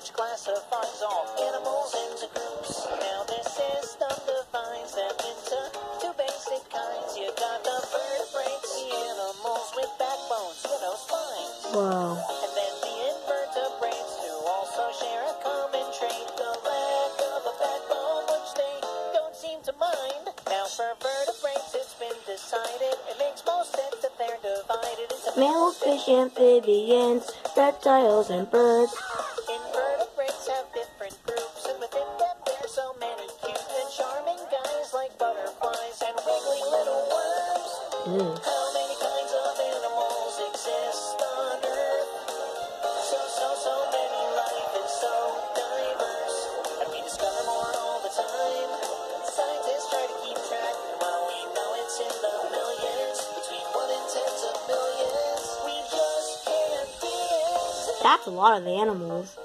which classifies all animals into groups. Now this system divides them into two basic kinds. You got the vertebrates, the animals with backbones, you know, spines. Wow. And then the invertebrates who also share a common trait, the lack of a backbone, which they don't seem to mind. Now for vertebrates, it's been decided it makes most sense that they're divided into mammals, fish, amphibians, reptiles, and birds. That's a lot of animals.